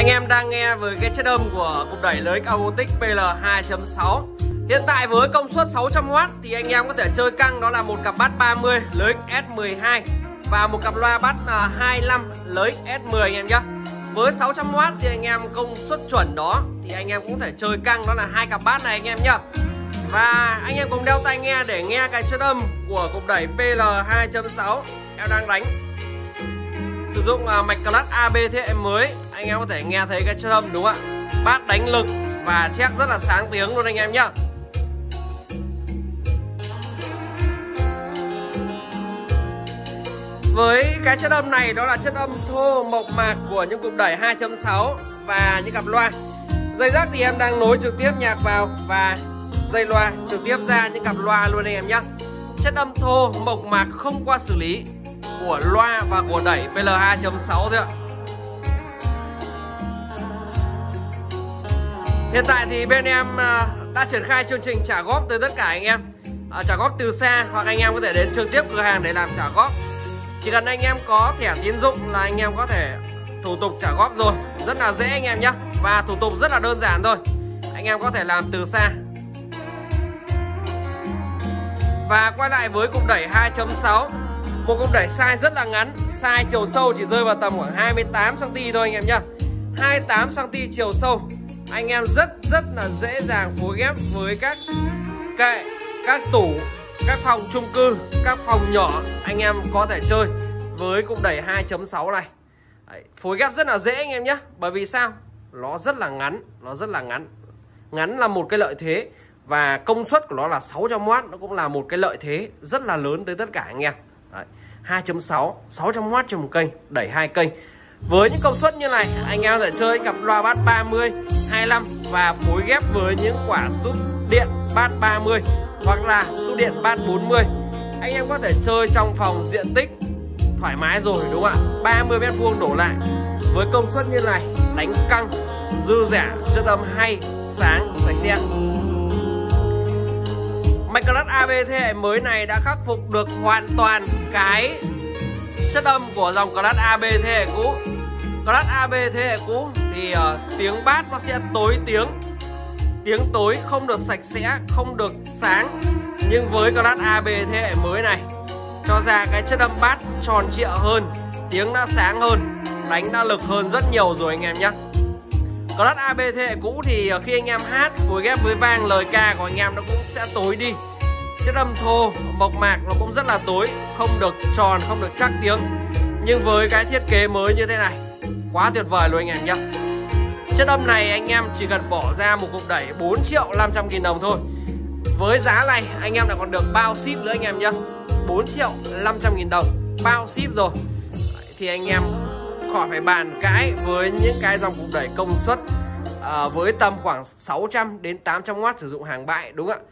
Anh em đang nghe với cái chất âm của cục đẩy lưới Autic PL 2.6 Hiện tại với công suất 600W thì anh em có thể chơi căng, đó là một cặp bass 30 lưới S12 và một cặp loa bass 25 lưới S10 anh em nhé. Với 600W thì anh em công suất chuẩn đó thì anh em cũng thể chơi căng, đó là hai cặp bass này anh em nhé. Và anh em cùng đeo tai nghe để nghe cái chất âm của cục đẩy PL 2.6 em đang đánh sử dụng à, mạch clutch AB thế hệ mới anh em có thể nghe thấy cái chất âm, đúng không ạ? Bát đánh lực và check rất là sáng tiếng luôn anh em nhá. Với cái chất âm này, đó là chất âm thô mộc mạc của những cục đẩy 2.6 và những cặp loa. Dây rác thì em đang nối trực tiếp nhạc vào và dây loa trực tiếp ra những cặp loa luôn anh em nhé chất âm thô mộc mạc không qua xử lý của loa và của đẩy PL 2.6 thôi ạ. Hiện tại thì bên em ờ, đã triển khai chương trình trả góp tới tất cả anh em. Ờ, trả góp từ xa hoặc anh em có thể đến trực tiếp cửa hàng để làm trả góp. Chỉ cần anh em có thẻ tín dụng là anh em có thể thủ tục trả góp rồi. Rất là dễ anh em nhé Và thủ tục rất là đơn giản thôi. Anh em có thể làm từ xa. Và quay lại với cục đẩy 2.6 Một cục đẩy size rất là ngắn. Size chiều sâu chỉ rơi vào tầm khoảng 28cm thôi anh em nhé 28cm chiều sâu anh em rất rất là dễ dàng phối ghép với các kệ các tủ các phòng chung cư các phòng nhỏ. Anh em có thể chơi với cục đẩy 2.6 này. Đấy, phối ghép rất là dễ anh em nhé. Bởi vì sao? Nó rất là ngắn nó rất là ngắn. Ngắn là một cái lợi thế và công suất của nó là 600W nó cũng là một cái lợi thế rất là lớn tới tất cả anh em. 2.6 600W trên một kênh đẩy hai kênh. Với những công suất như này anh em sẽ chơi cặp loa bass 30 25 và phối ghép với những quả súp điện bát 30 hoặc là súp điện bát 40 anh em có thể chơi trong phòng diện tích thoải mái rồi, đúng không ạ? 30 mét vuông đổ lại với công suất như này, đánh căng, dư giả chất âm hay, sáng, sạch sẽ. Mạch clutch AB thế hệ mới này đã khắc phục được hoàn toàn cái chất âm của dòng Class AB thế hệ cũ. Class AB thế hệ cũ thì uh, tiếng bát nó sẽ tối tiếng. Tiếng tối không được sạch sẽ, không được sáng. Nhưng với clutch AB thế hệ mới này Cho ra cái chất âm bát tròn trịa hơn Tiếng đã sáng hơn Đánh đã lực hơn rất nhiều rồi anh em nhé. Clutch AB thế hệ cũ thì ờ, khi anh em hát phối ghép với vang lời ca của anh em nó cũng sẽ tối đi. Chất âm thô, mộc mạc nó cũng rất là tối Không được tròn, không được chắc tiếng. Nhưng với cái thiết kế mới như thế này Quá tuyệt vời luôn anh em nhé Chất âm này anh em chỉ cần bỏ ra một cục đẩy 4 triệu 500 nghìn đồng thôi. Với giá này anh em lại còn được bao ship nữa anh em nhé 4 triệu 500 nghìn đồng Bao ship rồi. Thì anh em khỏi phải bàn cãi với những cái dòng cục đẩy công suất à, Với tầm khoảng 600 đến 800W sử dụng hàng bãi đúng không ạ?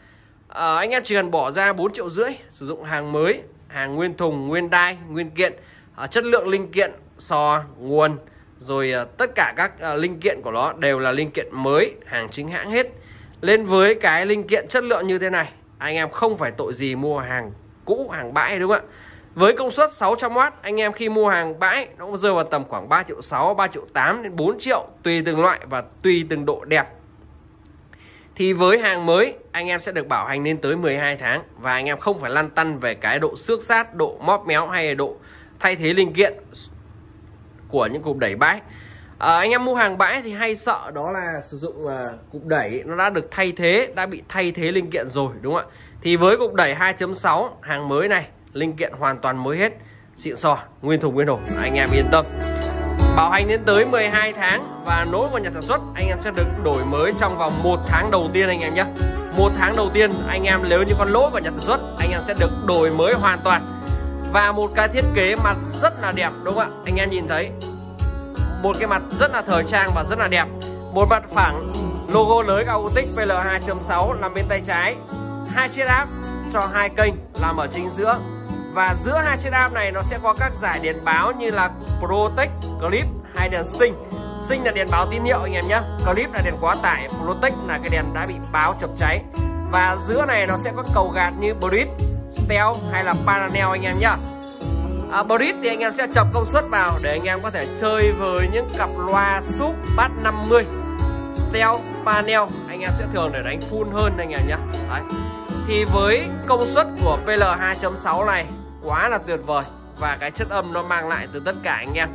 À, Anh em chỉ cần bỏ ra 4 triệu rưỡi sử dụng hàng mới Hàng nguyên thùng, nguyên đai, nguyên kiện à, Chất lượng linh kiện, sò, nguồn rồi à, tất cả các à, linh kiện của nó đều là linh kiện mới, hàng chính hãng hết. Lên với cái linh kiện chất lượng như thế này, anh em không phải tội gì mua hàng cũ, hàng bãi, đúng không ạ? Với công suất 600W anh em khi mua hàng bãi nó cũng rơi vào tầm khoảng 3 triệu 6 3 triệu 8 đến 4 triệu, tùy từng loại và tùy từng độ đẹp. Thì với hàng mới, anh em sẽ được bảo hành lên tới 12 tháng và anh em không phải lăn tăn về cái độ xước sát, độ móp méo hay độ thay thế linh kiện của những cục đẩy bãi. À, anh em mua hàng bãi thì hay sợ đó là sử dụng à, uh, cục đẩy. Nó đã được thay thế đã bị thay thế linh kiện rồi đúng không ạ? Thì với cục đẩy 2.6 hàng mới này linh kiện hoàn toàn mới hết. Xịn sò nguyên thùng nguyên đồ. Anh em yên tâm. Bảo hành đến tới 12 tháng và nối vào nhà sản xuất anh em sẽ được đổi mới trong vòng một tháng đầu tiên anh em nhé. Một tháng đầu tiên anh em nếu như con lỗi vào nhà sản xuất anh em sẽ được đổi mới hoàn toàn và một cái thiết kế mặt rất là đẹp đúng không ạ? Anh em nhìn thấy. Một cái mặt rất là thời trang và rất là đẹp. Một mặt phẳng logo lưới Autic PL 2.6 nằm bên tay trái. Hai chiếc áp cho hai kênh làm ở chính giữa. Và giữa hai chiếc áp này nó sẽ có các giải đèn báo như là Protect, Clip hay đèn Sinh Sinh là đèn báo tín hiệu anh em nhé. Clip là đèn quá tải Protect là cái đèn đã bị báo chập cháy. Và giữa này nó sẽ có cầu gạt như Bridge teo hay là Paranel anh em nhá. À, Bridge thì anh em sẽ chập công suất vào để anh em có thể chơi với những cặp loa súp bass 50 Stealth panel anh em sẽ thường để đánh full hơn anh em nhé Đấy. thì với công suất của PL 2.6 này quá là tuyệt vời và cái chất âm nó mang lại từ tất cả anh em.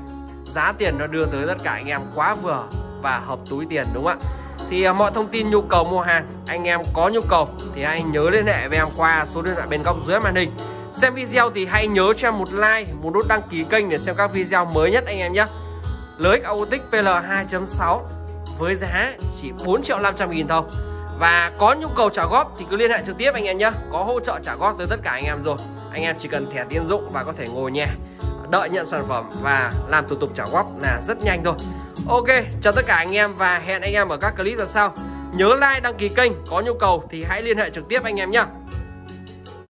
Giá tiền nó đưa tới tất cả anh em quá vừa và hợp túi tiền đúng không ạ? Thì à, mọi thông tin nhu cầu mua hàng, anh em có nhu cầu thì hãy nhớ liên hệ với em qua số điện thoại bên góc dưới màn hình. Xem video thì hãy nhớ cho em một like, một nút đăng ký kênh để xem các video mới nhất anh em nhé. Lưới Autic PL 2.6 với giá chỉ 4 triệu 500 nghìn thôi. Và có nhu cầu trả góp thì cứ liên hệ trực tiếp anh em nhé. Có hỗ trợ trả góp tới tất cả anh em rồi. Anh em chỉ cần thẻ tiến dụng và có thể ngồi nhà đợi nhận sản phẩm và làm thủ tục trả góp là rất nhanh thôi. Ok, chào tất cả anh em và hẹn anh em ở các clip lần sau. Nhớ like, đăng ký kênh, có nhu cầu thì hãy liên hệ trực tiếp anh em nhé